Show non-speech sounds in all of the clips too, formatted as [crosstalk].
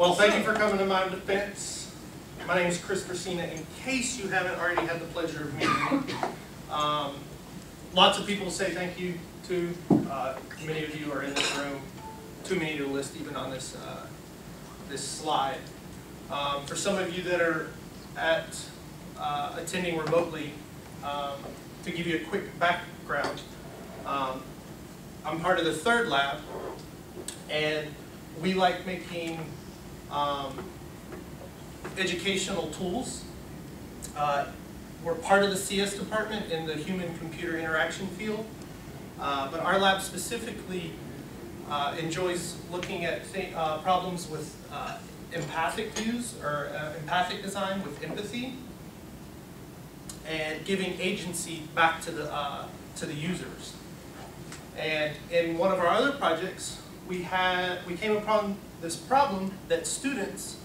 Well, thank you for coming to my defense. My name is Chris Frisina. In case you haven't already had the pleasure of meeting me, um, lots of people say thank you to. Uh, many of you are in this room. Too many to list even on this uh, this slide. Um, for some of you that are at uh, attending remotely, um, to give you a quick background, um, I'm part of the third lab, and we like making um, educational tools. Uh, we're part of the CS department in the human-computer interaction field, uh, but our lab specifically uh, enjoys looking at uh, problems with uh, empathic views or uh, empathic design with empathy and giving agency back to the, to the users. And in one of our other projects, we had we came upon this problem that students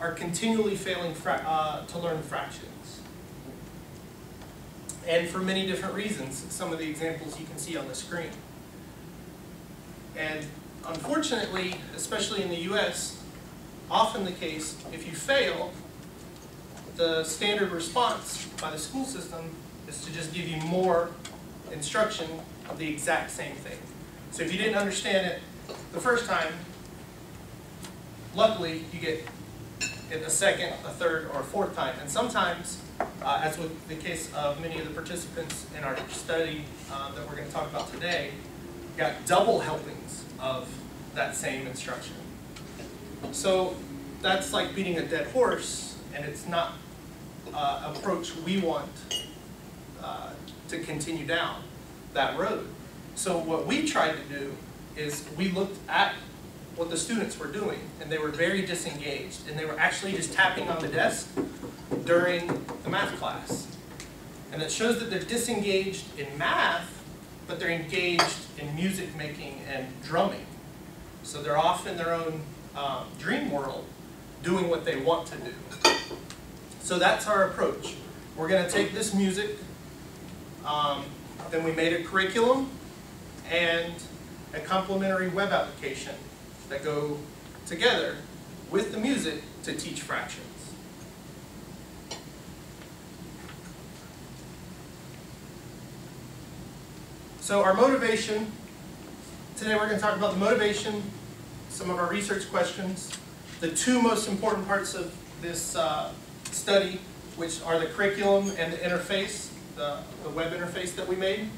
are continually failing uh, to learn fractions. And for many different reasons, some of the examples you can see on the screen. And unfortunately, especially in the US, often the case, if you fail, the standard response by the school system is to just give you more instruction of the exact same thing. So if you didn't understand it the first time, luckily you get it a second, a third, or a fourth time. And sometimes, uh, as with the case of many of the participants in our study uh, that we're going to talk about today, got double helpings of that same instruction. So that's like beating a dead horse, and it's not uh, approach we want uh, to continue down that road. So what we tried to do is we looked at what the students were doing, and they were very disengaged, and they were actually just tapping on the desk during the math class. And it shows that they're disengaged in math, but they're engaged in music making and drumming. So they're off in their own um, dream world, doing what they want to do. So that's our approach. We're going to take this music, um, then we made a curriculum and a complementary web application that go together with the music to teach fractions. So our motivation, today we're going to talk about the motivation, some of our research questions, the two most important parts of this uh, study, which are the curriculum and the interface, the, the web interface that we made.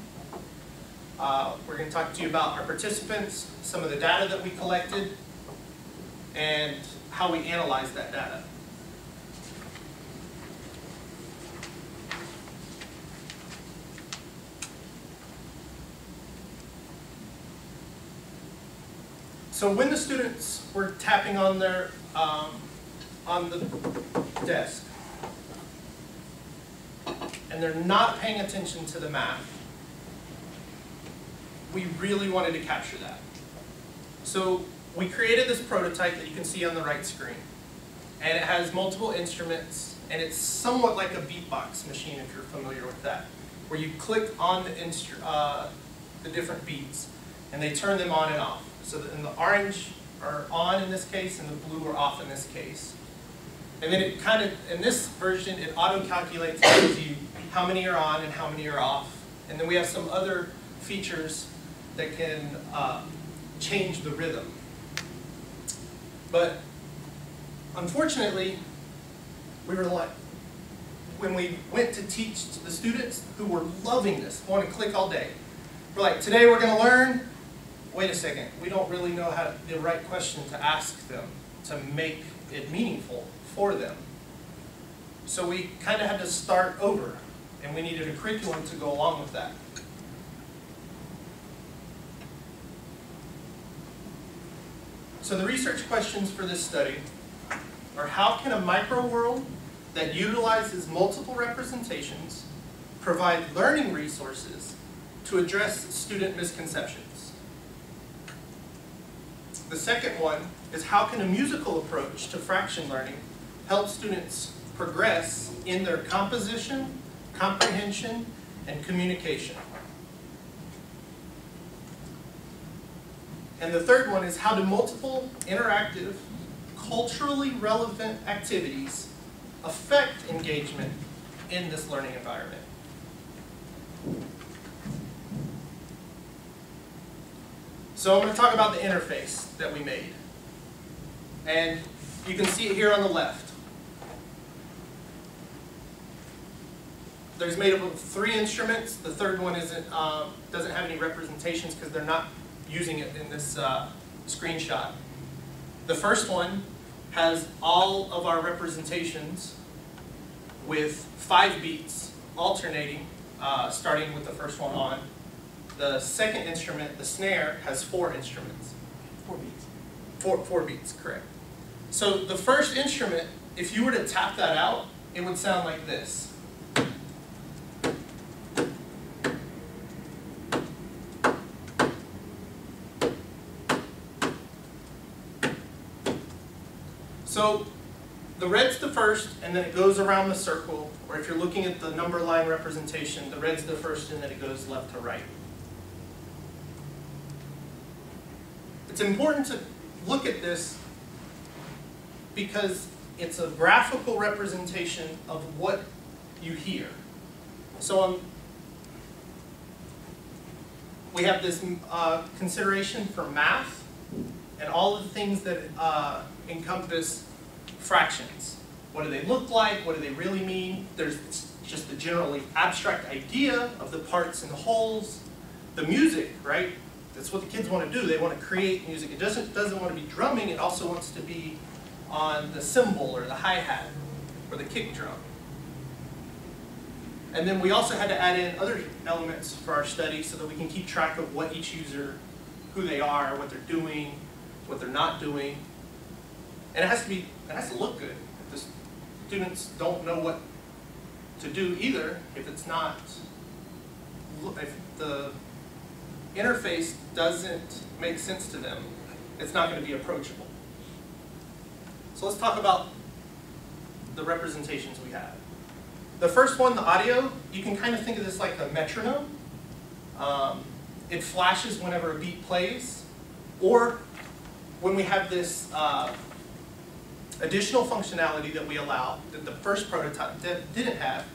Uh, we're going to talk to you about our participants, some of the data that we collected, and how we analyze that data. So when the students were tapping on their um, on the desk, and they're not paying attention to the math, we really wanted to capture that. So we created this prototype that you can see on the right screen. And it has multiple instruments, and it's somewhat like a beatbox machine if you're familiar with that, where you click on the, uh, the different beats, and they turn them on and off. So in the orange are on in this case, and the blue are off in this case. And then it kind of, in this version, it auto-calculates you [coughs] how many are on and how many are off. And then we have some other features that can uh, change the rhythm. But unfortunately, we were like, when we went to teach the students who were loving this, want to click all day, we're like, today we're going to learn, wait a second, we don't really know how the right question to ask them to make it meaningful for them. So we kind of had to start over, and we needed a curriculum to go along with that. So the research questions for this study are how can a micro world that utilizes multiple representations provide learning resources to address student misconceptions? The second one is how can a musical approach to fraction learning help students progress in their composition, comprehension, and communication? And the third one is how do multiple interactive culturally relevant activities affect engagement in this learning environment. So I'm going to talk about the interface that we made. And you can see it here on the left. There's made up of three instruments. The third one isn't, uh, doesn't have any representations because they're not using it in this uh, screenshot. The first one has all of our representations with five beats alternating, uh, starting with the first one on. The second instrument, the snare, has four instruments. Four beats. Four, four beats, correct. So the first instrument, if you were to tap that out, it would sound like this. So the red's the first, and then it goes around the circle, or if you're looking at the number line representation, the red's the first, and then it goes left to right. It's important to look at this because it's a graphical representation of what you hear. So um, we have this uh, consideration for math and all of the things that uh, encompass fractions. What do they look like? What do they really mean? There's just the generally abstract idea of the parts and the wholes. The music, right? That's what the kids want to do. They want to create music. It doesn't, doesn't want to be drumming. It also wants to be on the cymbal or the hi-hat or the kick drum. And then we also had to add in other elements for our study so that we can keep track of what each user, who they are, what they're doing, what they're not doing. And it has to be, it has to look good. If the students don't know what to do either, if it's not, if the interface doesn't make sense to them, it's not going to be approachable. So let's talk about the representations we have. The first one, the audio, you can kind of think of this like a metronome. Um, it flashes whenever a beat plays, or when we have this uh, additional functionality that we allow that the first prototype didn't have,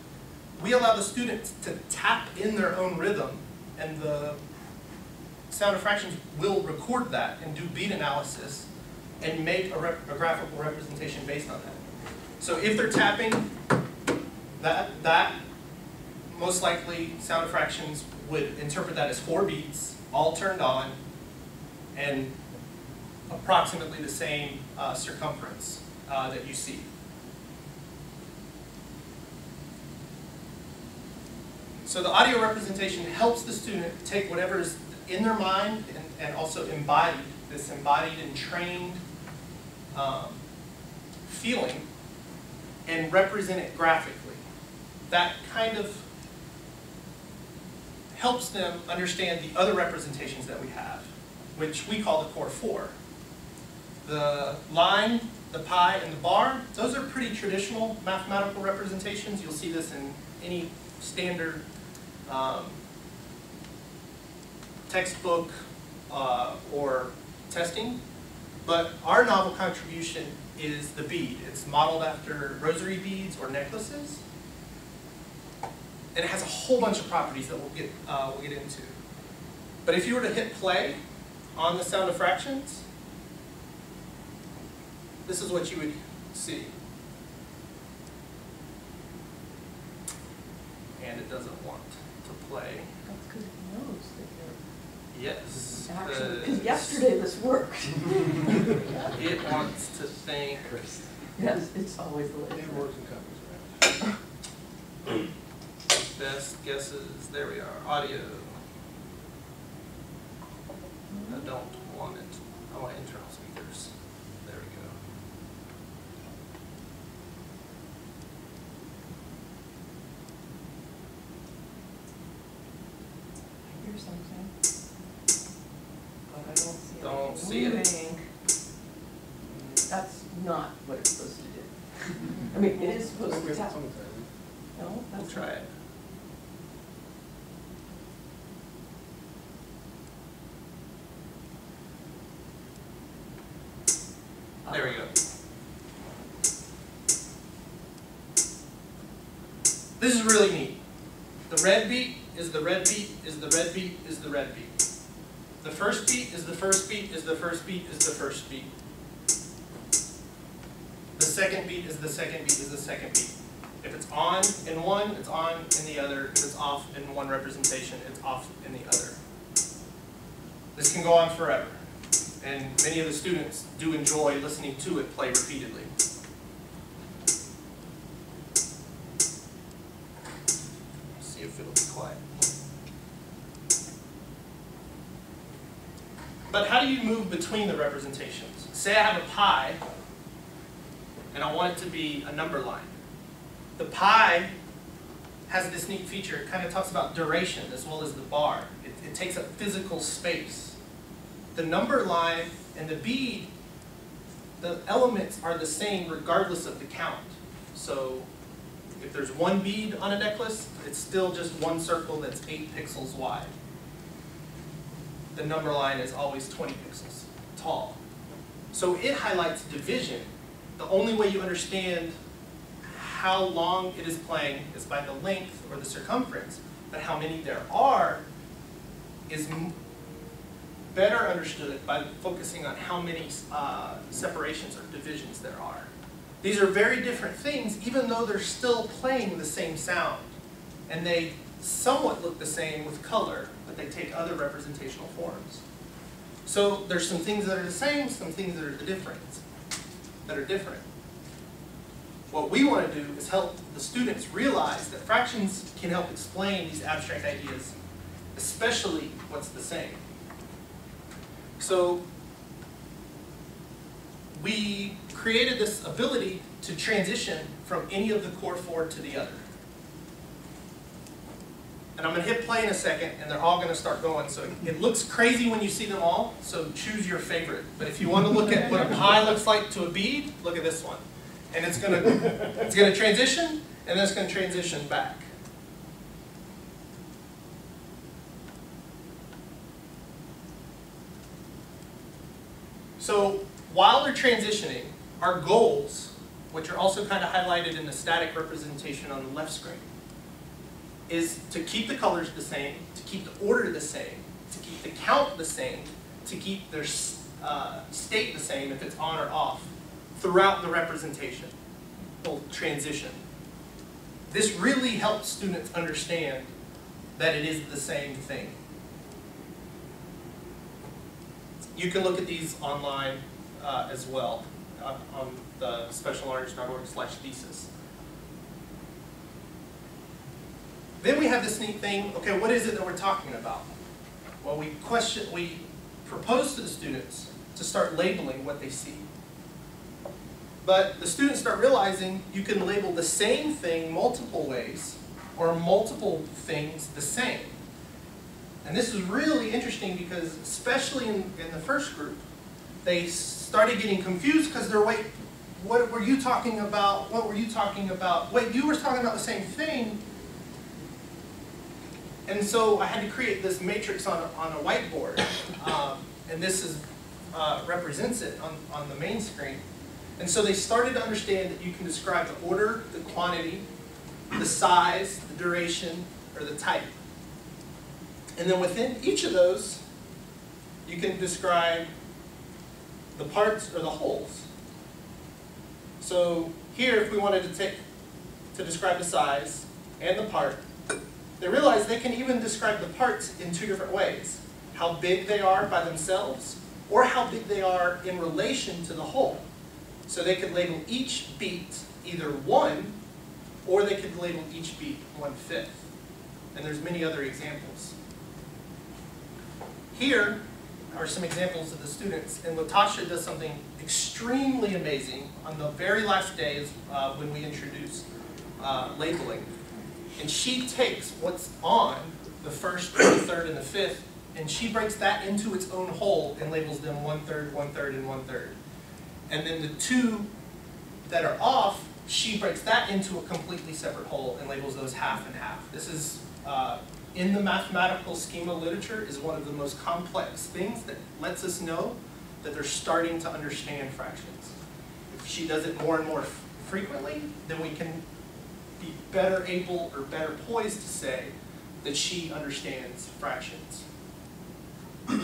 we allow the students to tap in their own rhythm, and the sound of fractions will record that and do beat analysis and make a, a, graphical representation based on that. So if they're tapping, that, that most likely sound of fractions would interpret that as four beats, all turned on, and approximately the same uh, circumference uh, that you see. So the audio representation helps the student take whatever is in their mind and, and also embodied, this embodied and trained um, feeling and represent it graphically. That kind of helps them understand the other representations that we have, which we call the core four. The line, the pie, and the bar, those are pretty traditional mathematical representations. You'll see this in any standard um, textbook uh, or testing. But our novel contribution is the bead. It's modeled after rosary beads or necklaces. And it has a whole bunch of properties that we'll get, uh, we'll get into. But if you were to hit play on the sound of fractions, this is what you would see. And it doesn't want to play. That's because it knows that Yes. you're actually, because yesterday this worked. [laughs] [laughs] It wants to think. Yes, it's always the way. It works in companies, [coughs] Best guesses. There we are. Audio. I don't want it. I want internal speakers. something. But I don't see it. Don't see it. That's not what it's supposed to do. I mean, it is supposed to tap. No, We'll try it. There we go. This is really neat. The red beat is the red beat is the red beat is the red beat. The first beat is the first beat is the first beat is the first beat. The second beat is the second beat is the second beat. If it's on in one, it's on in the other. If it's off in one representation, it's off in the other. This can go on forever. And many of the students do enjoy listening to it play repeatedly. See if it'll be quiet. But how do you move between the representations? Say I have a pie, and I want it to be a number line. The pie has this neat feature. It kind of talks about duration as well as the bar. It, it takes up physical space. The number line and the bead, the elements are the same regardless of the count. So if there's one bead on a necklace, it's still just one circle that's eight pixels wide. The number line is always 20 pixels tall. So it highlights division. The only way you understand how long it is playing is by the length or the circumference, but how many there are is better understood by focusing on how many uh, separations or divisions there are. These are very different things, even though they're still playing the same sound. And they somewhat look the same with color, but they take other representational forms. So there's some things that are the same, some things that are the different, that are different. What we want to do is help the students realize that fractions can help explain these abstract ideas, especially what's the same. So we created this ability to transition from any of the core four to the other. And I'm going to hit play in a second, and they're all going to start going. So it looks crazy when you see them all, so choose your favorite. But if you want to look at what a pie looks like to a bead, look at this one. And it's going to, it's going to transition, and then it's going to transition back. So while they're transitioning, our goals, which are also kind of highlighted in the static representation on the left screen, is to keep the colors the same, to keep the order the same, to keep the count the same, to keep their uh, state the same if it's on or off throughout the representation, or transition. This really helps students understand that it is the same thing. You can look at these online uh, as well uh, on the specialorange.org slash thesis. Then we have this neat thing, okay, what is it that we're talking about? Well, we question, we propose to the students to start labeling what they see. But the students start realizing you can label the same thing multiple ways or multiple things the same. And this is really interesting because especially in, in the first group, they started getting confused because they're, wait, what were you talking about? What were you talking about? Wait, you were talking about the same thing. And so I had to create this matrix on a, on a whiteboard. Um, and this is, uh, represents it on, on the main screen. And so they started to understand that you can describe the order, the quantity, the size, the duration, or the type. And then within each of those, you can describe the parts or the wholes. So here, if we wanted to take to describe the size and the part, they realize they can even describe the parts in two different ways. How big they are by themselves, or how big they are in relation to the whole. So they could label each beat either one, or they could label each beat one-fifth. And there's many other examples. Here are some examples of the students, and Latasha does something extremely amazing on the very last day uh, when we introduce uh, labeling. And she takes what's on the first, the third, and the fifth, and she breaks that into its own whole and labels them one-third, one-third, and one-third. And then the two that are off, she breaks that into a completely separate whole and labels those half and half. This is, uh, in the mathematical schema literature, is one of the most complex things that lets us know that they're starting to understand fractions. If she does it more and more frequently, then we can be better able or better poised to say that she understands fractions. [clears throat]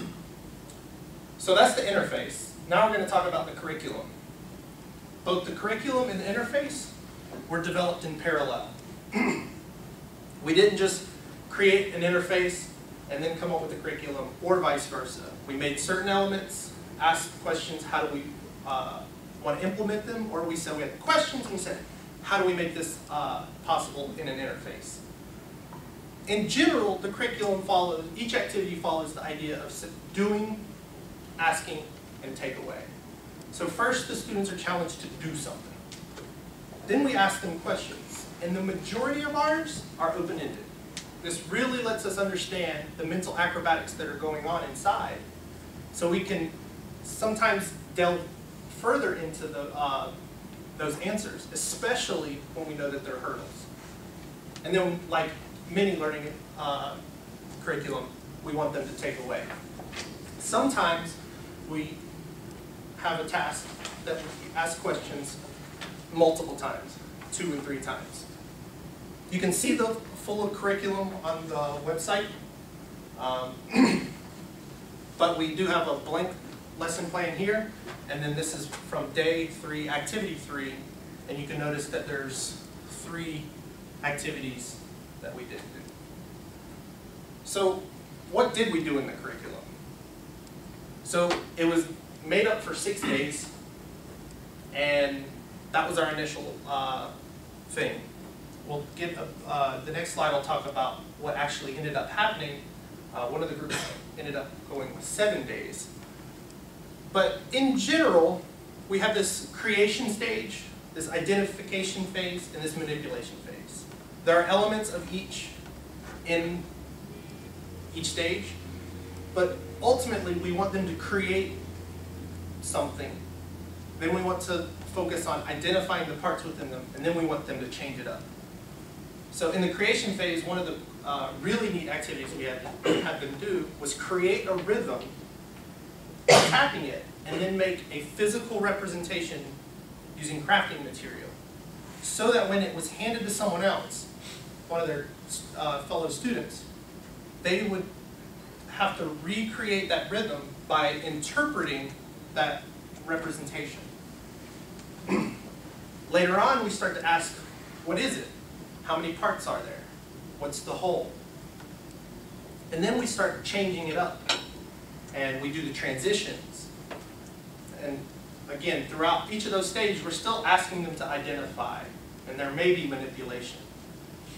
so that's the interface. Now we're going to talk about the curriculum. Both the curriculum and the interface were developed in parallel. [clears throat] we didn't just create an interface and then come up with a curriculum, or vice versa. We made certain elements, asked questions, how do we uh, want to implement them, or we said we had questions and we said, how do we make this uh, possible in an interface? In general, the curriculum follows, each activity follows the idea of doing, asking, and take away. So first, the students are challenged to do something. Then we ask them questions, and the majority of ours are open-ended. This really lets us understand the mental acrobatics that are going on inside. So we can sometimes delve further into the, uh, those answers, especially when we know that they're hurdles. And then, like many learning uh, curriculum, we want them to take away. Sometimes we have a task that we ask questions multiple times, two and three times. You can see the full curriculum on the website. Um, [clears throat] but we do have a blank lesson plan here, and then this is from day three, activity three, and you can notice that there's three activities that we did do. So what did we do in the curriculum? So it was made up for six days, and that was our initial uh, thing we'll get, a, uh, the next slide I'll talk about what actually ended up happening. Uh, one of the groups ended up going with seven days. But in general, we have this creation stage, this identification phase, and this manipulation phase. There are elements of each in each stage, but ultimately we want them to create something. Then we want to focus on identifying the parts within them, and then we want them to change it up. So in the creation phase, one of the uh, really neat activities we had, had them do was create a rhythm, tapping it, and then make a physical representation using crafting material. So that when it was handed to someone else, one of their uh, fellow students, they would have to recreate that rhythm by interpreting that representation. [clears throat] Later on, we start to ask, what is it? How many parts are there? What's the whole? And then we start changing it up. And we do the transitions. And again, throughout each of those stages, we're still asking them to identify. And there may be manipulation.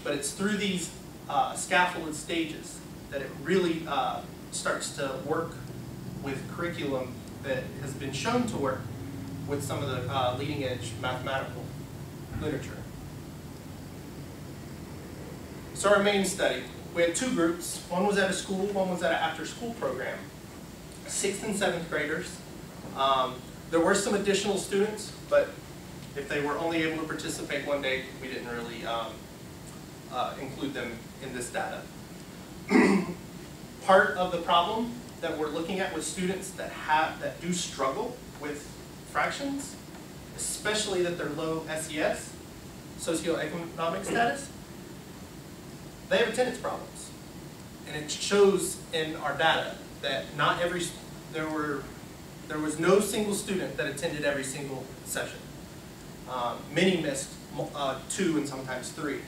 But it's through these uh, scaffolded stages that it really uh, starts to work with curriculum that has been shown to work with some of the uh, leading edge mathematical literature. So our main study, we had two groups. One was at a school, one was at an after-school program. Sixth and seventh graders. Um, there were some additional students, but if they were only able to participate one day, we didn't really um, uh, include them in this data. [clears throat] Part of the problem that we're looking at with students that have that do struggle with fractions, especially that they're low SES, socioeconomic [clears throat] status, they have attendance problems. And it shows in our data that not every, there were, there was no single student that attended every single session. Um, many missed uh, two and sometimes three.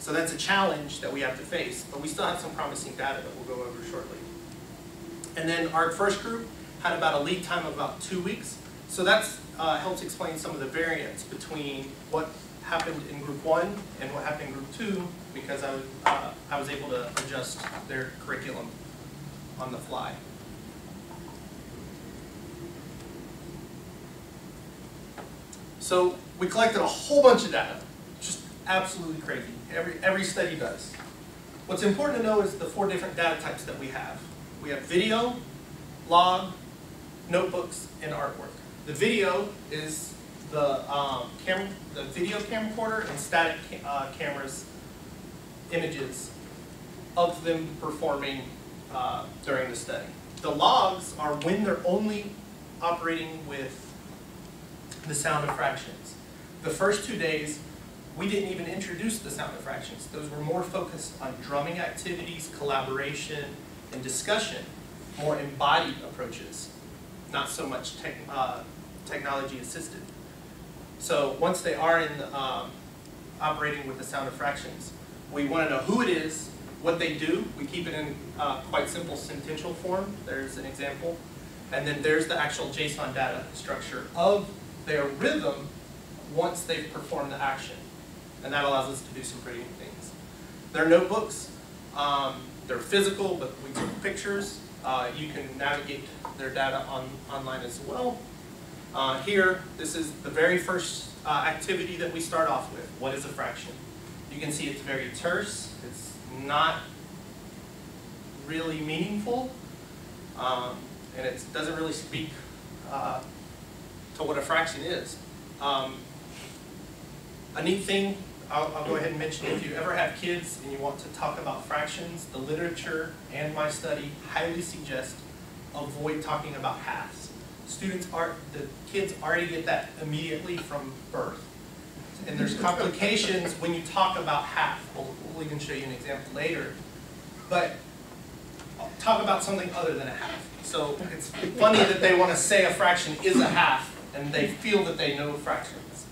So that's a challenge that we have to face, but we still have some promising data that we'll go over shortly. And then our first group had about a lead time of about two weeks. So that uh, helps explain some of the variance between what happened in group one and what happened in group two because I uh, I was able to adjust their curriculum on the fly. So we collected a whole bunch of data, just absolutely crazy. Every, every study does. What's important to know is the four different data types that we have. We have video, log, notebooks, and artwork. The video is the um, camera, the video camcorder and static uh, cameras images of them performing uh, during the study. The logs are when they're only operating with the sound of fractions. The first two days we didn't even introduce the sound of fractions. Those were more focused on drumming activities, collaboration, and discussion, more embodied approaches, not so much tech, uh, technology assisted. So once they are in um, operating with the sound of fractions, we want to know who it is, what they do. We keep it in uh, quite simple sentential form. There's an example. And then there's the actual JSON data structure of their rhythm once they've performed the action. And that allows us to do some pretty things. They're notebooks. Um, they're physical, but we took pictures. Uh, you can navigate their data on, online as well. Uh, here, this is the very first uh, activity that we start off with. What is a fraction? You can see it's very terse. It's not really meaningful. Um, and it doesn't really speak uh, to what a fraction is. Um, a neat thing, I'll, I'll, go ahead and mention, if you ever have kids and you want to talk about fractions, the literature and my study highly suggest avoid talking about halves. Students are, the kids already get that immediately from birth. And there's [laughs] complications when you talk about half. We'll, we'll even show you an example later. But talk about something other than a half. So it's funny that they want to say a fraction is a half, and they feel that they know fractions.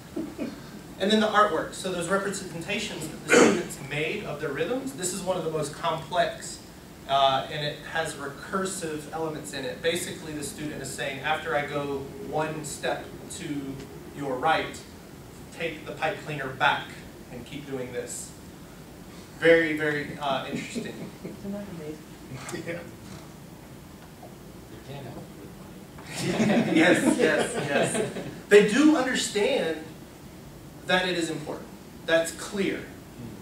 And then the artwork. So those representations that the students made of their rhythms, this is one of the most complex, uh, and it has recursive elements in it. Basically, the student is saying, after I go one step to your right, take the pipe cleaner back and keep doing this. Very, very uh, interesting. [laughs] Yeah. [laughs] yes, yes, yes. They do understand that it is important. That's clear.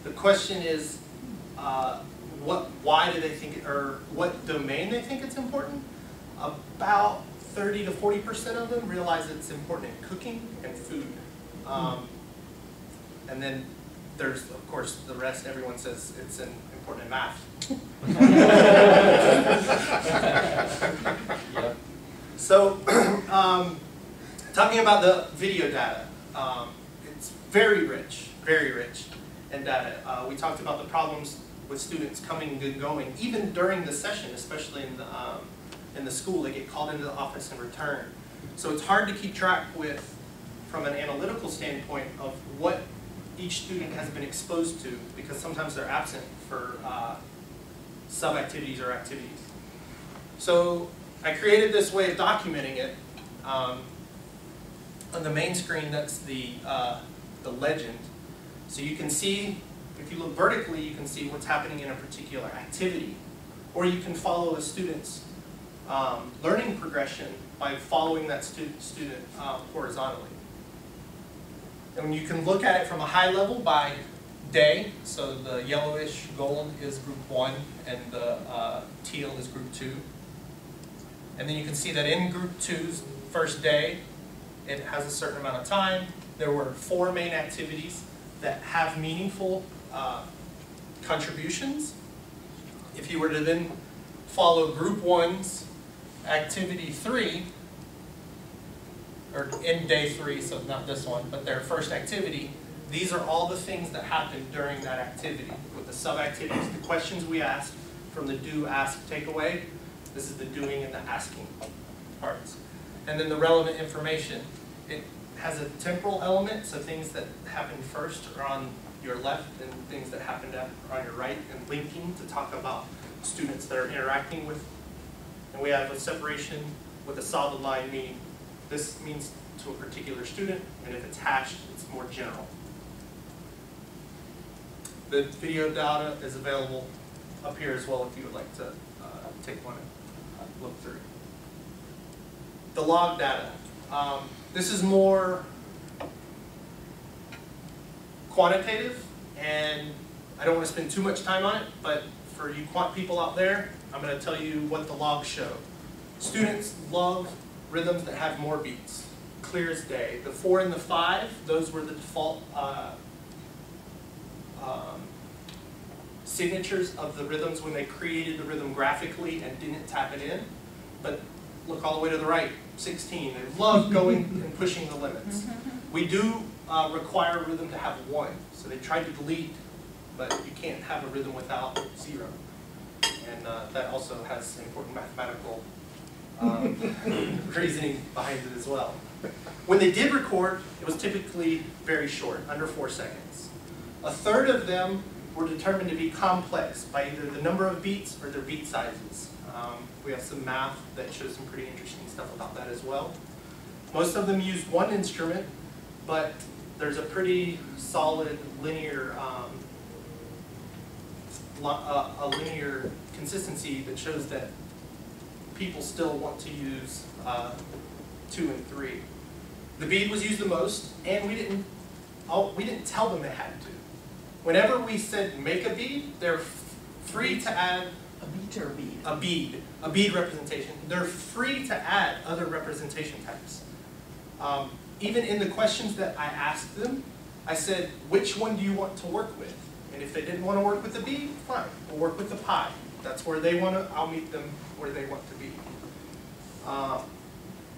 The question is, uh, what? Why do they think, or what domain they think it's important? About 30 to 40 percent of them realize it's important in cooking and food. Um, and then there's, of course, the rest. Everyone says it's important in math. [laughs] So, [clears throat] um, talking about the video data, um, it's very rich, very rich in data. Uh, we talked about the problems with students coming and going, even during the session, especially in the, um, in the school, they get called into the office and return. So it's hard to keep track with, from an analytical standpoint, of what each student has been exposed to, because sometimes they're absent for uh, sub-activities or activities. So I created this way of documenting it. Um, on the main screen, that's the, uh, the legend. So you can see, if you look vertically, you can see what's happening in a particular activity. Or you can follow a student's um, learning progression by following that stu student uh, horizontally. And you can look at it from a high level by day. So the yellowish gold is group one, and the uh, teal is group two. And then you can see that in group two's first day, it has a certain amount of time. There were four main activities that have meaningful uh, contributions. If you were to then follow group one's activity three, or in day three, so not this one, but their first activity, these are all the things that happened during that activity with the sub-activities, the questions we asked from the do, ask, takeaway. This is the doing and the asking parts. And then the relevant information. It has a temporal element, so things that happen first are on your left and things that happened are on your right, and linking to talk about students that are interacting with. And we have a separation with a solid line, meaning this means to a particular student, and if it's hashed, it's more general. The video data is available up here as well if you would like to uh, take one look through. The log data. Um, this is more quantitative, and I don't want to spend too much time on it, but for you quant people out there, I'm going to tell you what the logs show. Students love rhythms that have more beats, clear as day. The four and the five, those were the default uh, um, signatures of the rhythms when they created the rhythm graphically and didn't tap it in. But look all the way to the right, 16. They love going [laughs] and pushing the limits. We do uh, require a rhythm to have one. So they tried to delete, but you can't have a rhythm without zero. And uh, that also has important mathematical um, [laughs] reasoning behind it as well. When they did record, it was typically very short, under four seconds. A third of them were determined to be complex by either the number of beats or their beat sizes. Um, we have some math that shows some pretty interesting stuff about that as well. Most of them use one instrument, but there's a pretty solid linear, um, uh, a linear consistency that shows that people still want to use uh, two and three. The bead was used the most, and we didn't, oh, we didn't tell them they had to. Whenever we said make a bead, they're free to add A a bead? a bead, a bead representation. They're free to add other representation types. Um, even in the questions that I asked them, I said, which one do you want to work with? And if they didn't want to work with the bead, fine, we'll work with the pie. That's where they want to, I'll meet them where they want to be. Um,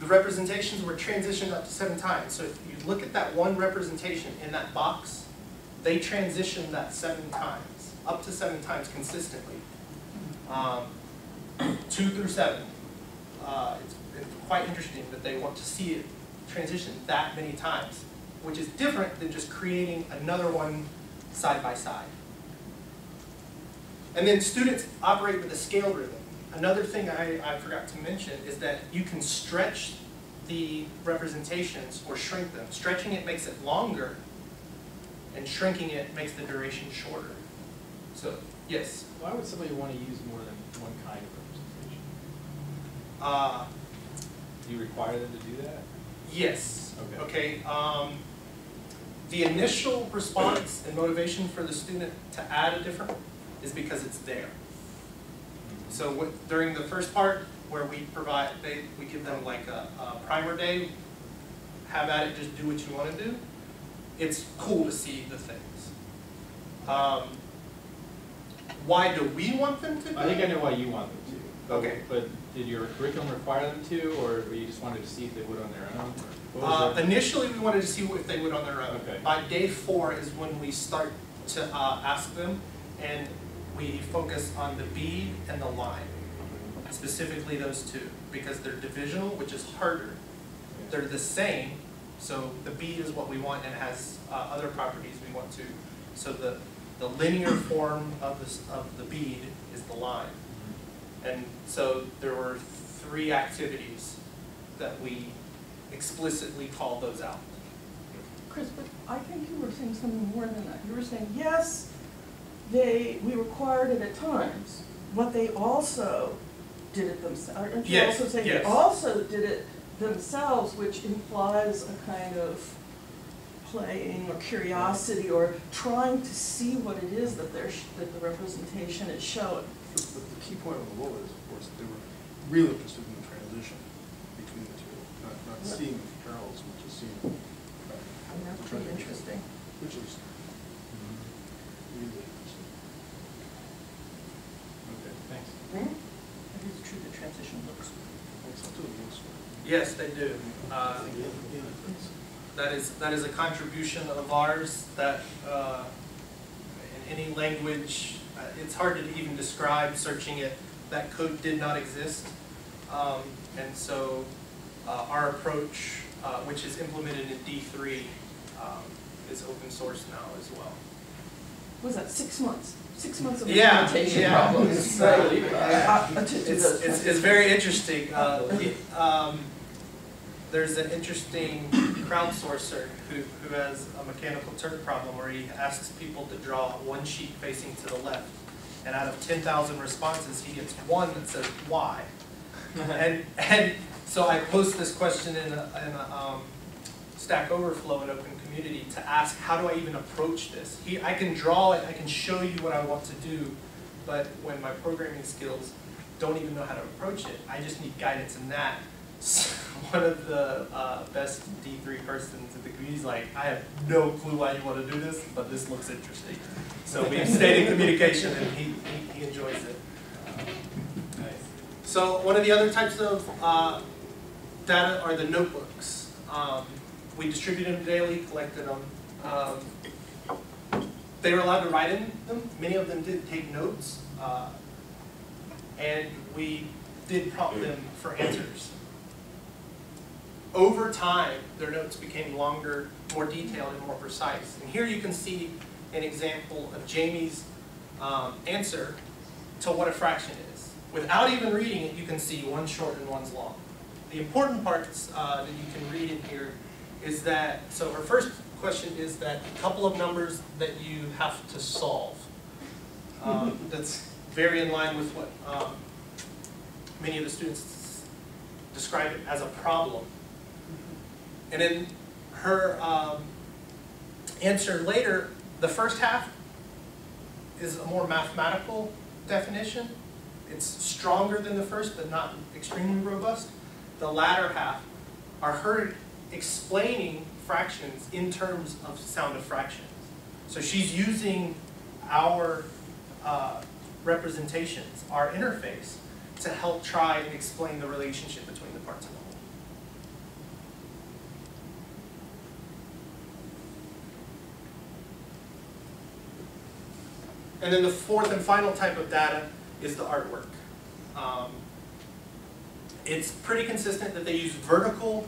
the representations were transitioned up to seven times. So if you look at that one representation in that box, they transitioned that seven times, up to seven times consistently. Um, two through seven. Uh, it's, it's quite interesting that they want to see it transition that many times, which is different than just creating another one side by side. And then students operate with a scale rhythm. Another thing I, I forgot to mention is that you can stretch the representations or shrink them. Stretching it makes it longer, and shrinking it makes the duration shorter. So, yes, Why would somebody want to use more than one kind of representation? uh, Do you require them to do that? Yes. Okay. Okay, um, the initial response and motivation for the student to add a different is because it's there. So what, during the first part, where we provide, they, we give them like a, a primer day, have at it, just do what you wanna do, it's cool to see the things. Um, why do we want them to do I think I know why you want them to. but- Okay. But did your curriculum require them to, or you just wanted to see if they would on their own? Uh, initially, we wanted to see if they would on their own. Okay. By day four is when we start to uh, ask them, and we focus on the bead and the line, specifically those two, because they're divisional, which is harder. They're the same, so the bead is what we want and has uh, other properties we want to. So the, the linear [coughs] form of this, of the bead is the line. And so there were three activities that we explicitly called those out. Chris, but I think you were saying something more than that. You were saying, yes, they, we required it at times, but they also did it themselves. Aren't you Yes, also saying they yes. also did it themselves, which implies a kind of playing or curiosity or trying to see what it is that they're, sh- that the representation is showing. The, the key point of the law is, of course, that they were really interested in the transition between the two, not, not Yeah. seeing the parallels, but just seeing, uh, I that's pretty interesting. which is really interesting. Okay, thanks. It is true that transition looks, Well, it's up to the rules. Yes, they do. Uh, Yeah, yeah, it's- That is, that is a contribution of ours that, uh, in any language, uh, it's hard to even describe searching it, that code did not exist. Um, And so uh, our approach, uh, which is implemented in D3, um, is open source now as well. was that six months? Six months of Yeah, implementation yeah. problems, It's, right? uh, It's, it's, it's very interesting. Uh, it- um, there's an interesting crowdsourcer who, who has a mechanical Turk problem where he asks people to draw one sheet facing to the left. And out of ten thousand responses, he gets one that says why. [laughs] And, and so I post this question in a, in a, um, Stack Overflow in Open Community to ask, how do I even approach this? He, I can draw it, I can show you what I want to do, but when my programming skills don't even know how to approach it, I just need guidance in that. [laughs] So one of the uh, best D3 persons in the community is like, I have no clue why you want to do this, but this looks interesting. So we [laughs] stayed in communication and he, he, he enjoys it. Nice. So one of the other types of uh, data are the notebooks. Um, we distributed them daily, collected them. Um, they were allowed to write in them. Many of them did take notes. Uh, and we did prompt them for answers. Over time, their notes became longer, more detailed, and more precise. And here you can see an example of Jamie's um, answer to what a fraction is. Without even reading it, you can see one's short and one's long. The important parts uh, that you can read in here is that, so her first question is that a couple of numbers that you have to solve. Um, [laughs] that's very in line with what um, many of the students describe it as a problem. And in her um, answer later, the first half is a more mathematical definition. It's stronger than the first, but not extremely robust. The latter half are her explaining fractions in terms of sound of fractions. So she's using our uh, representations, our interface, to help try and explain the relationship between the parts of the whole. And then the fourth and final type of data is the artwork. Um, it's pretty consistent that they use vertical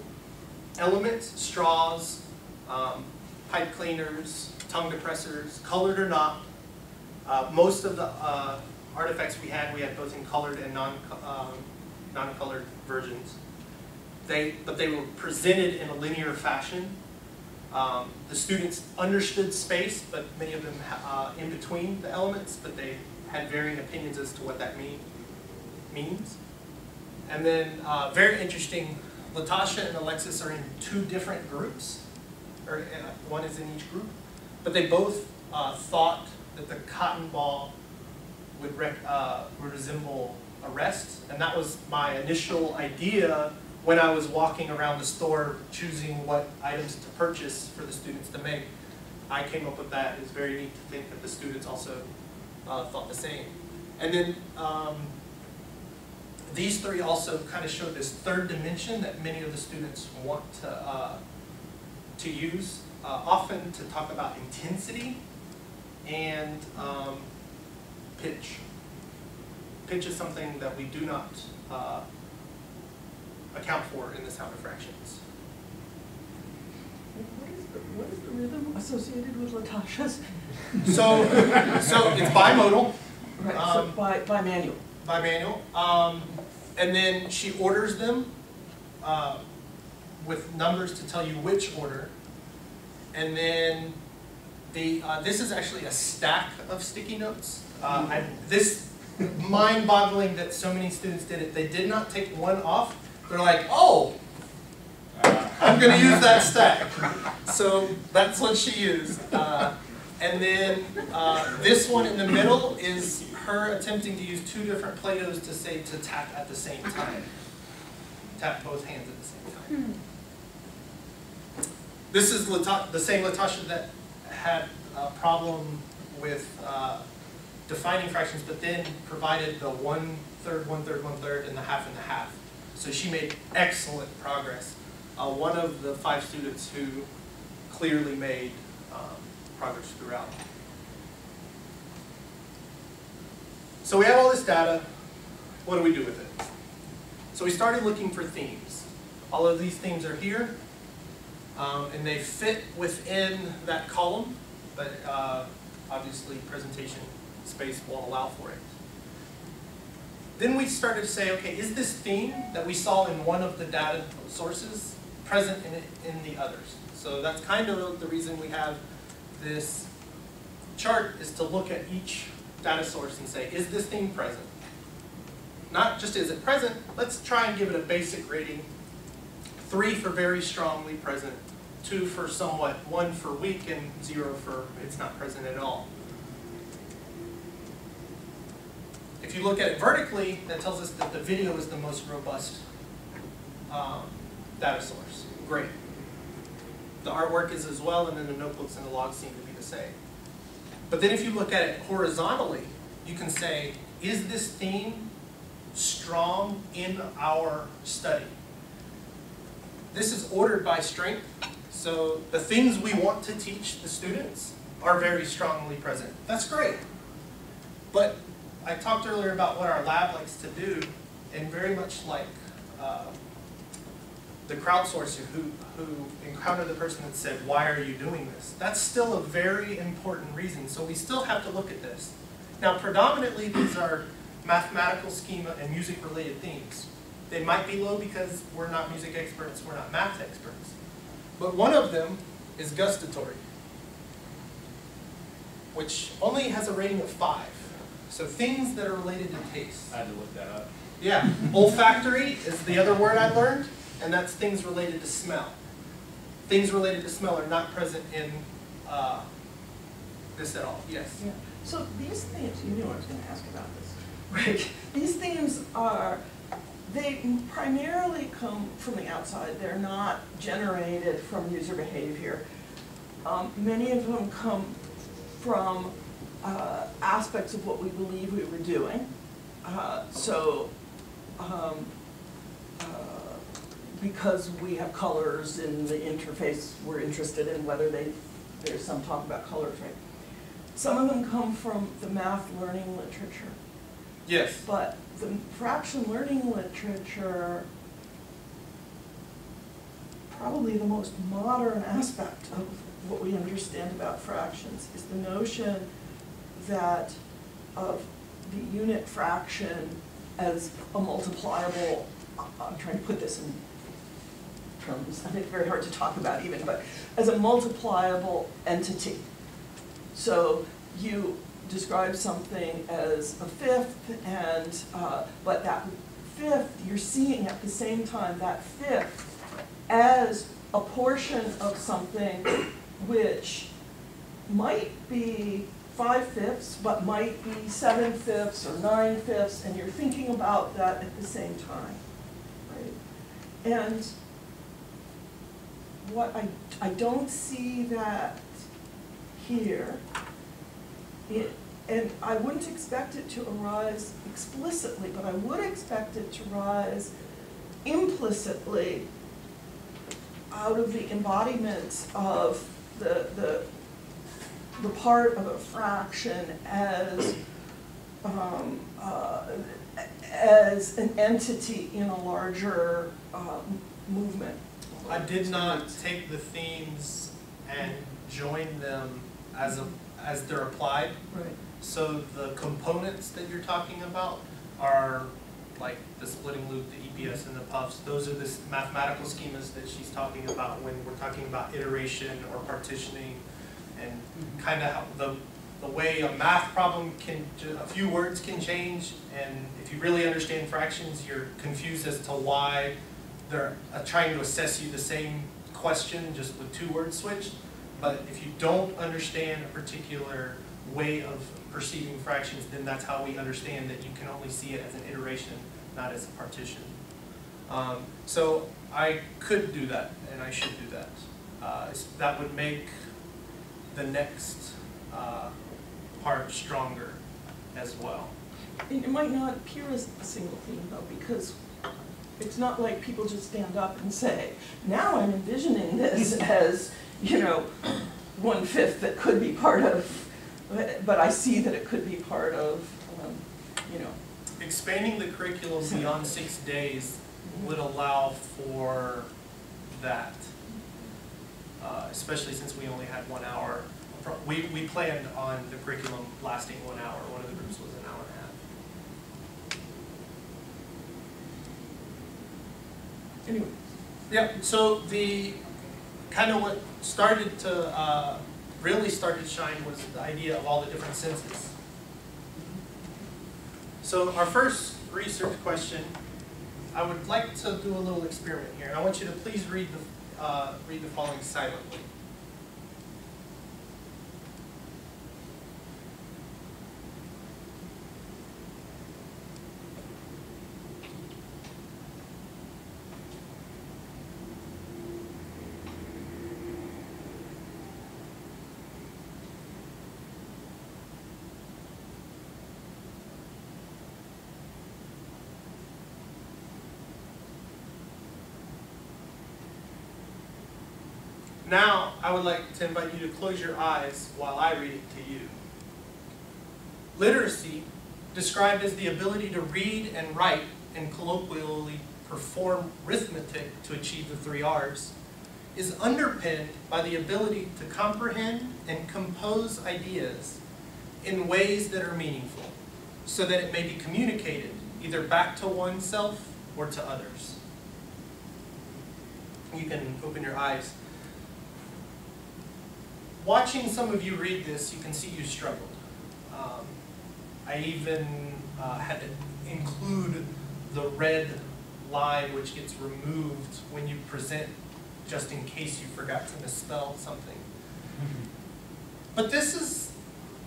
elements, straws, um, pipe cleaners, tongue depressors, colored or not. Uh, most of the uh, artifacts we had, we had both in colored and non, um, non-colored versions. They, but they were presented in a linear fashion. Um, the students understood space, but many of them uh, in between the elements, but they had varying opinions as to what that mean, means. And then, uh, very interesting, Latasha and Alexis are in two different groups, or uh, one is in each group, but they both uh, thought that the cotton ball would, uh, would resemble a rest, and that was my initial idea when I was walking around the store choosing what items to purchase for the students to make. I came up with that. It's very neat to think that the students also uh, thought the same. And then um, these three also kind of show this third dimension that many of the students want to, uh, to use, uh, often to talk about intensity and um, pitch. Pitch is something that we do not uh, account for in the sound of fractions. What is the, what is the rhythm associated with Latasha's? So, so it's bimodal, Right, so Um, by, bimanual. by manual, um, and then she orders them uh, with numbers to tell you which order, and then the uh, this is actually a stack of sticky notes. Uh, I, this mind-boggling that so many students did it. They did not take one off. They're like, oh, I'm going to use that stack. So that's what she used. Uh, and then uh, this one in the middle is her attempting to use two different Play-Dohs to say to tap at the same time. Tap both hands at the same time. This is Lata- the same Latasha that had a problem with uh, defining fractions, but then provided the one third, one third, one third, and the half and the half. So she made excellent progress. Uh, one of the five students who clearly made um, progress throughout. So we have all this data. What do we do with it? So we started looking for themes. All of these themes are here, um, and they fit within that column, but uh, obviously presentation space won't allow for it. Then we started to say, okay, is this theme that we saw in one of the data sources present in, in the others? So that's kind of the reason we have this chart is to look at each data source and say, is this theme present? Not just is it present, let's try and give it a basic rating. Three for very strongly present, two for somewhat, one for weak, and zero for it's not present at all. If you look at it vertically, that tells us that the video is the most robust um, data source. Great. The artwork is as well, and then the notebooks and the logs seem to be the same. But then if you look at it horizontally, you can say, is this theme strong in our study? This is ordered by strength, So the things we want to teach the students are very strongly present. That's great. But I talked earlier about what our lab likes to do, and very much like uh, the crowdsourcer who, who encountered the person that said, why are you doing this? That's still a very important reason, so we still have to look at this. Now predominantly these are mathematical schema and music related themes. They might be low because we're not music experts, we're not math experts. But one of them is gustatory, which only has a rating of five. So things that are related to taste. I had to look that up. Yeah, olfactory is the other word I learned, and that's things related to smell. Things related to smell are not present in uh, this at all, yes. Yeah. So these themes, you knew I was gonna ask about this, right? These themes are, they primarily come from the outside. They're not generated from user behavior. Um, many of them come from uh, aspects of what we believe we were doing. Uh, so, um, uh, because we have colors in the interface, we're interested in whether they, there's some talk about colors, right? Some of them come from the math learning literature, Yes. but the fraction learning literature, probably the most modern aspect of what we understand about fractions is the notion that of the unit fraction as a multipliable, I'm trying to put this in terms, I think it's very hard to talk about even, but as a multipliable entity. So you describe something as a fifth and, uh, but that fifth, you're seeing at the same time that fifth as a portion of something which might be five fifths, but might be seven fifths or nine fifths, and you're thinking about that at the same time, right? And what I, I don't see that here. It, and I wouldn't expect it to arise explicitly, but I would expect it to rise implicitly out of the embodiment of the, the, the part of a fraction as, um, uh, as an entity in a larger, um, movement. I did not take the themes and join them as a, as they're applied. Right. So the components that you're talking about are like the splitting loop, the EPS and the puffs. Those are the mathematical schemas that she's talking about when we're talking about iteration or partitioning and kind of the, the way a math problem can, a few words can change. And if you really understand fractions, you're confused as to why they're uh, trying to assess you the same question, just with two words switched. But if you don't understand a particular way of perceiving fractions, then that's how we understand that you can only see it as an iteration, not as a partition. Um, so I could do that, and I should do that. Uh, that would make the next uh, part stronger as well. And it might not appear as a single theme though, because it's not like people just stand up and say, now I'm envisioning this [laughs] as, you know, one-fifth that could be part of, but but I see that it could be part of, um, you know. Expanding the curriculum beyond six days would allow for that. Uh, especially since we only had one hour. We, we planned on the curriculum lasting one hour, one of the groups was an hour and a half. Anyway, Yep, so the, kind of what started to, uh, really started to shine was the idea of all the different senses. So our first research question, I would like to do a little experiment here, and I want you to please read the, uh, read the following silently. Now, I would like to invite you to close your eyes while I read it to you. Literacy, described as the ability to read and write and colloquially perform arithmetic to achieve the three R's, is underpinned by the ability to comprehend and compose ideas in ways that are meaningful, so that it may be communicated either back to oneself or to others. You can open your eyes. Watching some of you read this, you can see you struggled. Um, I even uh, had to include the red line which gets removed when you present just in case you forgot to misspell something. But this is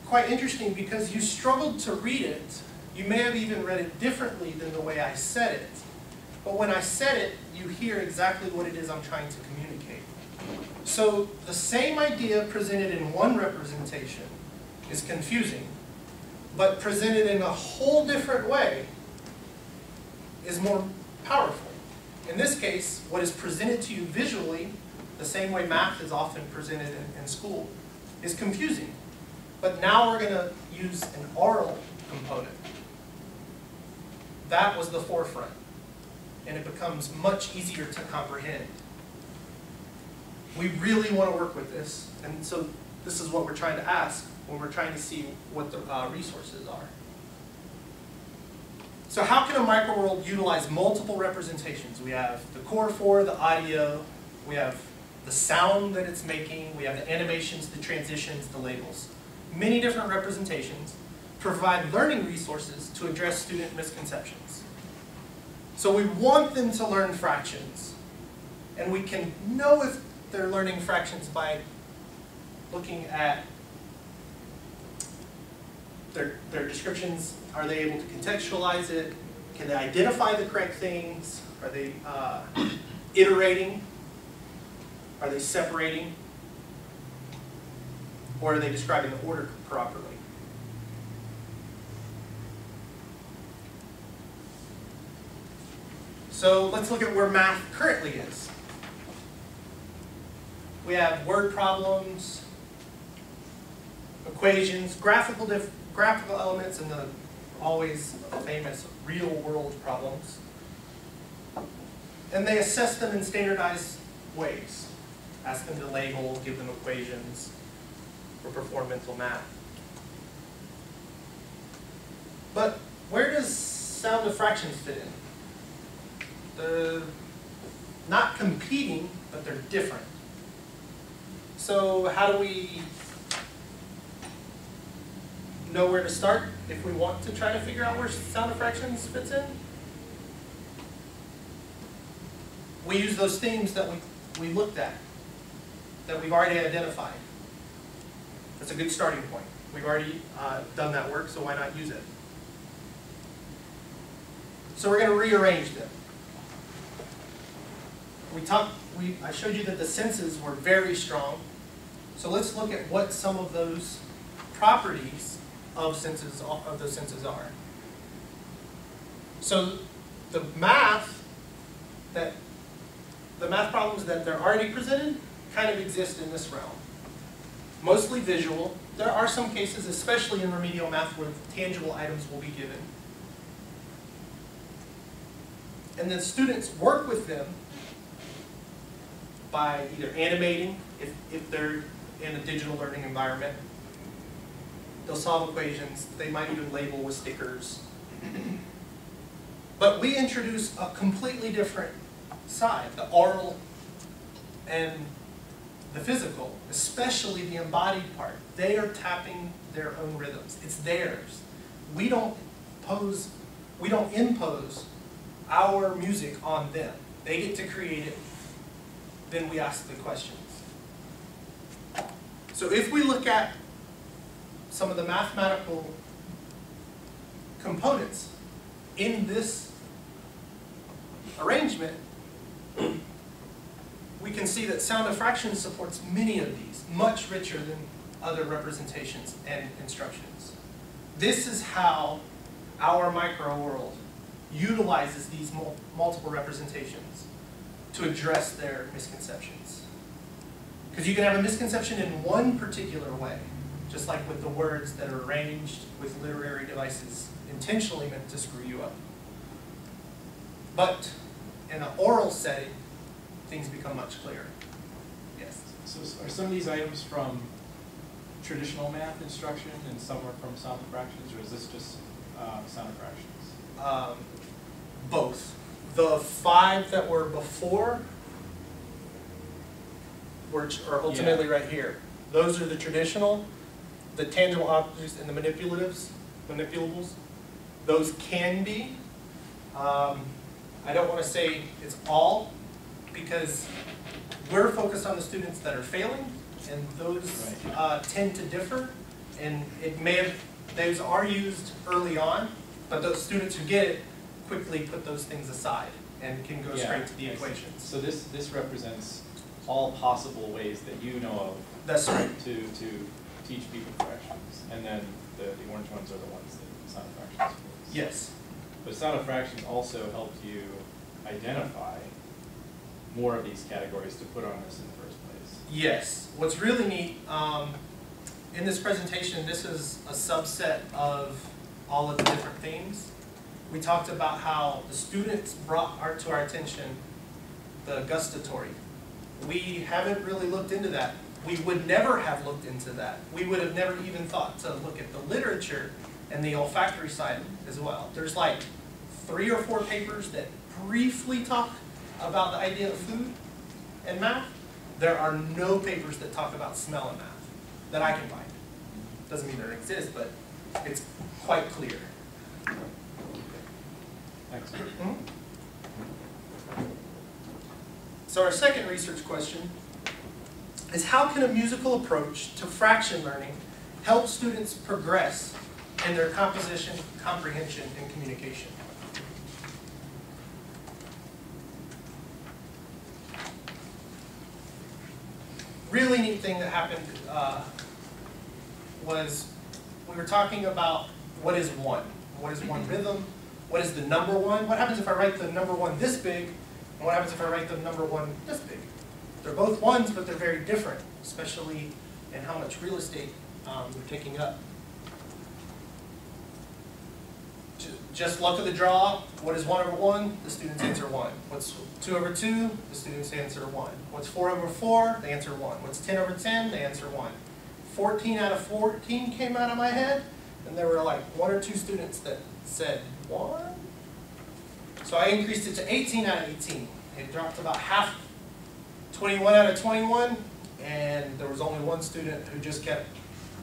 quite interesting because you struggled to read it. You may have even read it differently than the way I said it. But when I said it, you hear exactly what it is I'm trying to communicate. So the same idea presented in one representation is confusing, but presented in a whole different way is more powerful. In this case, what is presented to you visually, the same way math is often presented in, in school, is confusing. But now we're going to use an oral component. That was the forefront, and it becomes much easier to comprehend. We really want to work with this, and so this is what we're trying to ask when we're trying to see what the uh, resources are. So how can a microworld utilize multiple representations? We have the core four, the audio, we have the sound that it's making, we have the animations, the transitions, the labels. Many different representations provide learning resources to address student misconceptions. So we want them to learn fractions. And we can know if they're learning fractions by looking at their, their descriptions, are they able to contextualize it? Can they identify the correct things? Are they uh, iterating? Are they separating? Or are they describing the order properly? So let's look at where math currently is. We have word problems, equations, graphical graphical elements, and the always famous real-world problems. And they assess them in standardized ways. Ask them to label, give them equations, or perform mental math. But where does sound of fractions fit in? They're not competing, but they're different. So how do we know where to start if we want to try to figure out where sound of fractions fits in? We use those themes that we, we looked at, that we've already identified. That's a good starting point. We've already uh, done that work, so why not use it? So we're going to rearrange them. We talked, we, I showed you that the senses were very strong. So let's look at what some of those properties of senses of those senses are. So the math that the math problems that they're already presented kind of exist in this realm. Mostly visual. There are some cases, especially in remedial math, where tangible items will be given. And then students work with them by either animating, if, if they're in a digital learning environment. They'll solve equations. They might even label with stickers. But we introduce a completely different side, the oral and the physical, especially the embodied part. They are tapping their own rhythms. It's theirs. We don't pose, we don't impose our music on them. They get to create it. Then we ask the questions. So if we look at some of the mathematical components in this arrangement, we can see that sound of fractions supports many of these, much richer than other representations and instructions. This is how our micro world utilizes these multiple representations to address their misconceptions. Because you can have a misconception in one particular way, just like with the words that are arranged with literary devices intentionally meant to screw you up. But in an oral setting, things become much clearer. Yes. So are some of these items from traditional math instruction and some are from sound of fractions, or is this just, uh, sound of fractions? Um, both. The five that were before were, are ultimately right here. Those are the traditional, the tangible objects and the manipulatives, manipulables. Those can be. Um, I don't wanna say it's all, because we're focused on the students that are failing, and those, Right. uh, tend to differ. And it may have, those are used early on, but those students who get it quickly put those things aside and can go Yeah, straight to the equations. So this, this represents all possible ways that you know That's right. of to, to teach people fractions. And then the, the orange ones are the ones that sound of fractions was. Yes. But sound of fractions also helped you identify more of these categories to put on this in the first place. Yes. What's really neat, um, in this presentation, this is a subset of all of the different themes. We talked about how the students brought our, to our attention the gustatory. We haven't really looked into that. We would never have looked into that. We would have never even thought to look at the literature and the olfactory side as well. There's like three or four papers that briefly talk about the idea of food and math. There are no papers that talk about smell and math that I can find. Doesn't mean they don't exist, but it's quite clear. Thanks. So our second research question is how can a musical approach to fraction learning help students progress in their composition, comprehension, and communication? Really neat thing that happened uh, was we were talking about what is one? What is one rhythm? What is the number one? What happens if I write the number one this big? And what happens if I write the number one this big? They're both ones, but they're very different, especially in how much real estate um, they're taking up. Just luck of the draw, what is one over one? The students answer one. What's two over two? The students answer one. What's four over four? They answer one. What's ten over ten? They answer one. Fourteen out of fourteen came out of my head, and there were like one or two students that said one. So I increased it to eighteen out of eighteen. It dropped about half, twenty-one out of twenty-one, and there was only one student who just kept,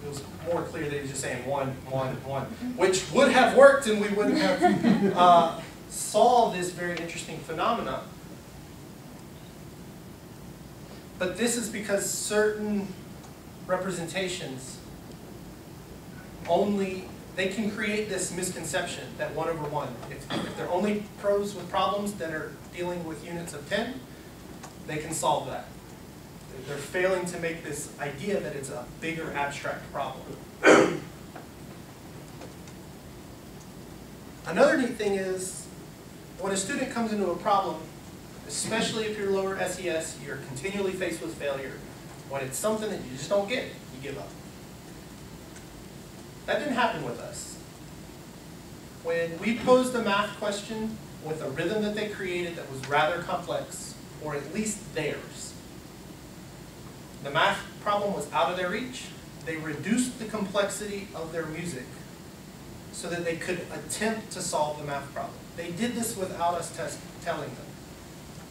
it was more clear that he was just saying one, one, one, which would have worked and we wouldn't have, [laughs] uh, solved this very interesting phenomenon. But this is because certain representations only, they can create this misconception that one over one. If, if they're only pros with problems that are dealing with units of ten, they can solve that. They're failing to make this idea that it's a bigger abstract problem. Another neat thing is, when a student comes into a problem, especially if you're lower SES, you're continually faced with failure. When it's something that you just don't get, you give up. That didn't happen with us. When we posed a math question with a rhythm that they created that was rather complex, or at least theirs, the math problem was out of their reach. They reduced the complexity of their music so that they could attempt to solve the math problem. They did this without us telling them.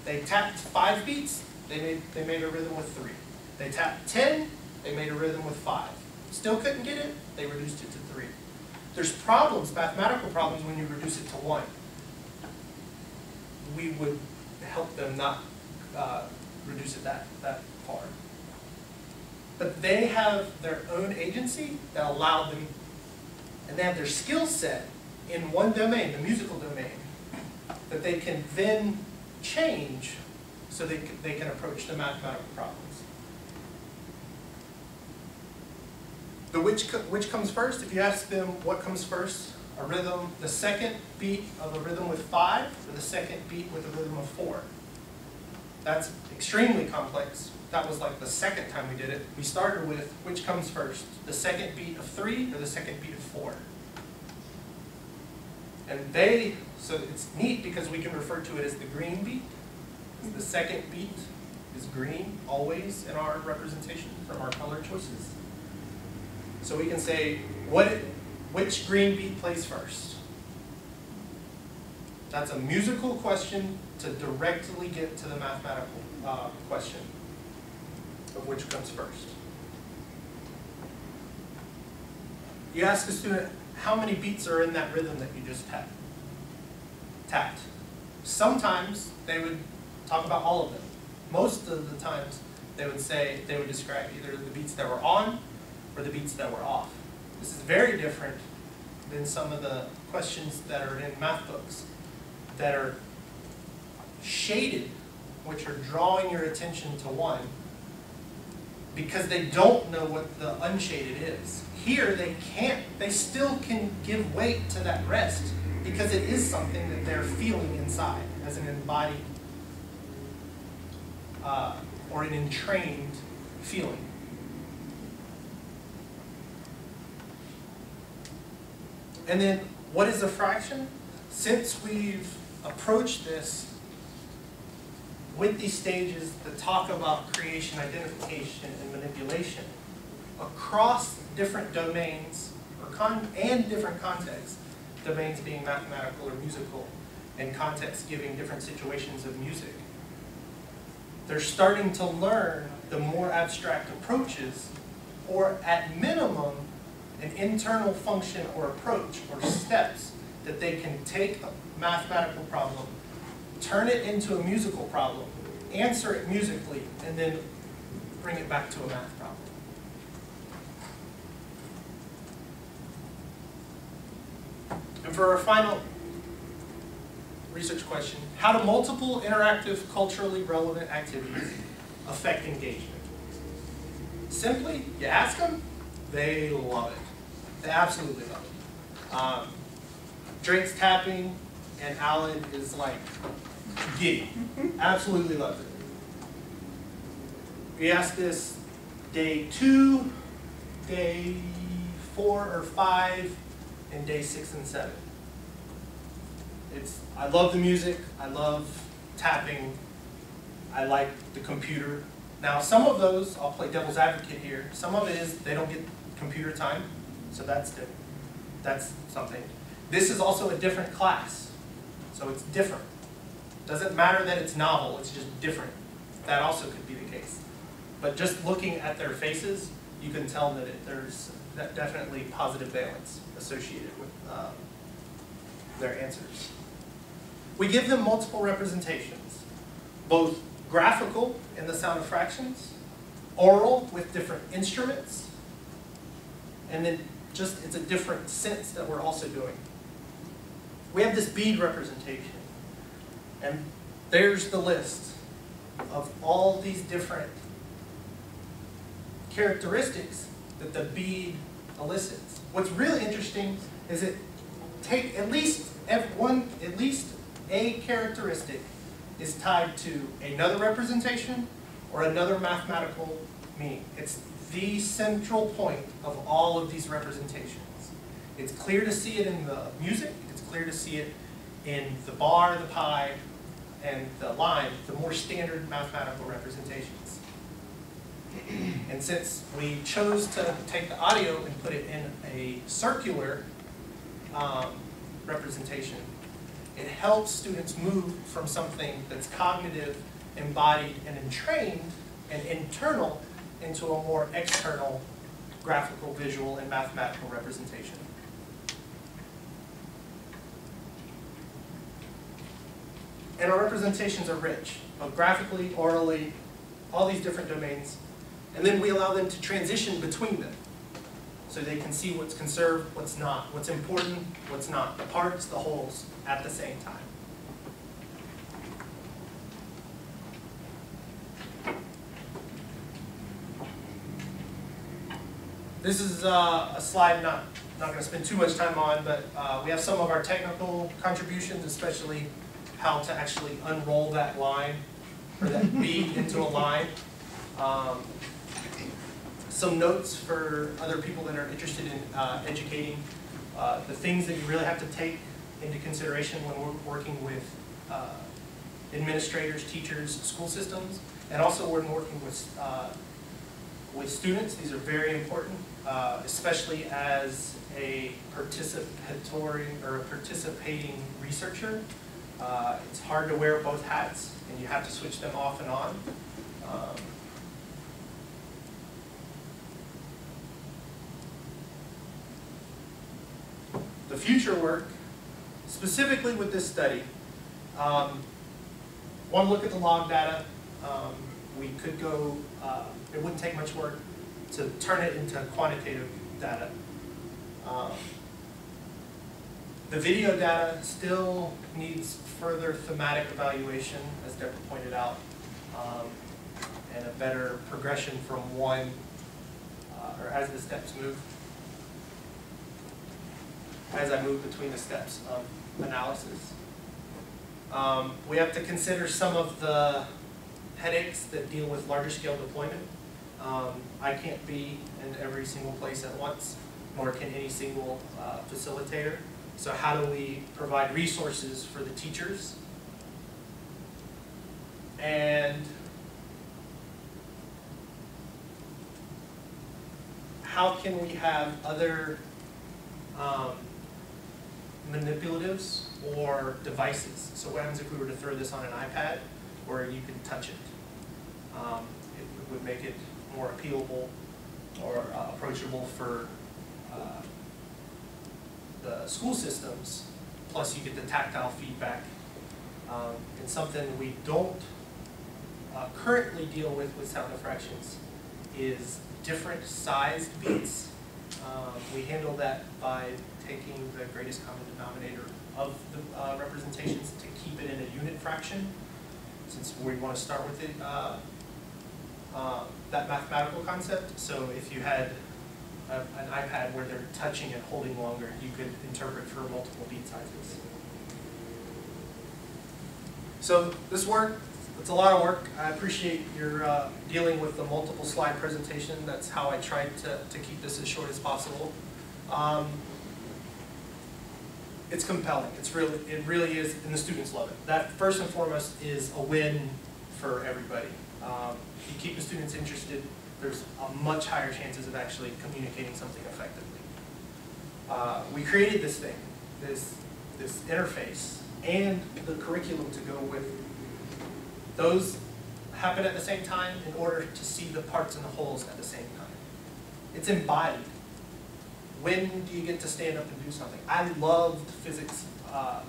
They tapped five beats, they made, they made a rhythm with three. They tapped ten, they made a rhythm with five. Still couldn't get it, they reduced it to three. There's problems, mathematical problems, when you reduce it to one. We would help them not uh, reduce it that, that far. But they have their own agency that allowed them, and they have their skill set in one domain, the musical domain, that they can then change so they can, they can approach the mathematical problems. The which, which comes first, if you ask them what comes first, a rhythm, the second beat of a rhythm with five, or the second beat with a rhythm of four? That's extremely complex. That was like the second time we did it. We started with which comes first, the second beat of three or the second beat of four? And they, so it's neat because we can refer to it as the green beat. The second beat is green always in our representation from our color choices. So we can say, what, which green beat plays first? That's a musical question to directly get to the mathematical uh, question of which comes first. You ask a student, how many beats are in that rhythm that you just tapped? Tapped. Sometimes they would talk about all of them. Most of the times they would say, they would describe either the beats that were on or the beats that were off. This is very different than some of the questions that are in math books that are shaded, which are drawing your attention to one, because they don't know what the unshaded is. Here, they can't, they still can give weight to that rest because it is something that they're feeling inside as an embodied uh, or an entrained feeling. And then, what is a fraction? Since we've approached this with these stages that talk about creation, identification, and manipulation across different domains or and different contexts, domains being mathematical or musical, and contexts giving different situations of music. They're starting to learn the more abstract approaches, or at minimum, an internal function or approach or steps that they can take a mathematical problem, turn it into a musical problem, answer it musically, and then bring it back to a math problem. And for our final research question, how do multiple interactive, culturally relevant activities affect engagement? Simply, you ask them, they love it. They absolutely love it. Um, Drake's tapping, and Alan is like giddy. Absolutely loves it. We asked this day two, day four or five, and day six and seven. It's I love the music, I love tapping, I like the computer. Now some of those, I'll play devil's advocate here, some of it is they don't get computer time, so that's different. That's something. This is also a different class, so it's different. Doesn't matter that it's novel, it's just different. That also could be the case. But just looking at their faces, you can tell that it, there's definitely positive valence associated with uh, their answers. We give them multiple representations, both graphical in the sound of fractions, oral with different instruments, and then just it's a different sense that we're also doing. We have this bead representation, and there's the list of all these different characteristics that the bead elicits. What's really interesting is it take at least one, at least a characteristic is tied to another representation or another mathematical meaning. It's the central point of all of these representations. It's clear to see it in the music, it's clear to see it in the bar, the pie, and the line, the more standard mathematical representations. And since we chose to take the audio and put it in a circular um, representation, it helps students move from something that's cognitive, embodied, and entrained, and internal, into a more external graphical, visual, and mathematical representation. And our representations are rich, both graphically, orally, all these different domains. And then we allow them to transition between them. So they can see what's conserved, what's not, what's important, what's not, the parts, the wholes, at the same time. This is uh, a slide not not going to spend too much time on, but uh, we have some of our technical contributions, especially how to actually unroll that line or that [laughs] B into a line. Um, Some notes for other people that are interested in uh, educating, uh, the things that you really have to take into consideration when we're working with uh, administrators, teachers, school systems, and also when working with, uh, with students. These are very important, uh, especially as a participatory or a participating researcher. Uh, It's hard to wear both hats, and you have to switch them off and on. Um, The future work, specifically with this study, um, one look at the log data. Um, we could go, uh, it wouldn't take much work to turn it into quantitative data. Um, the video data still needs further thematic evaluation, as Deborah pointed out, um, and a better progression from one, uh, or as the steps move. As I move between the steps of analysis. Um, we have to consider some of the headaches that deal with larger scale deployment. Um, I can't be in every single place at once, nor can any single uh, facilitator. So how do we provide resources for the teachers? And how can we have other um, manipulatives or devices. So what happens if we were to throw this on an iPad where you can touch it? Um, it would make it more appealable or uh, approachable for uh, the school systems. Plus you get the tactile feedback. Um, and something we don't uh, currently deal with with sound of fractions is different sized beats. Um, we handle that by taking the greatest common denominator of the uh, representations to keep it in a unit fraction, since we want to start with it, uh, uh, that mathematical concept. So if you had a, an iPad where they're touching and holding longer, you could interpret for multiple beat sizes. So this work, it's a lot of work. I appreciate your uh, dealing with the multiple slide presentation. That's how I tried to, to keep this as short as possible. Um, it's compelling. It's really, it really is, and the students love it. That first and foremost is a win for everybody. Um, you keep the students interested, there's a much higher chances of actually communicating something effectively. Uh, we created this thing, this, this interface, and the curriculum to go with. Those happen at the same time in order to see the parts and the wholes at the same time. It's embodied when do you get to stand up and do something? I loved physics uh,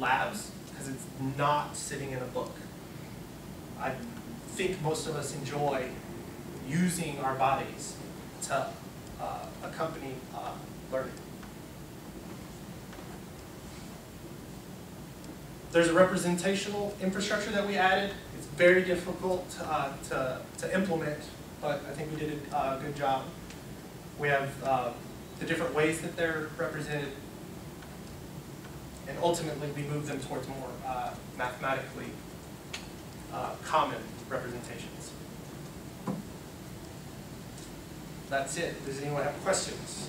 labs because it's not sitting in a book. I think most of us enjoy using our bodies to uh, accompany uh, learning. There's a representational infrastructure that we added. It's very difficult uh, to, to implement, but I think we did a good job. We have uh, the different ways that they're represented, and ultimately we move them towards more uh, mathematically uh, common representations. That's it. Does anyone have questions?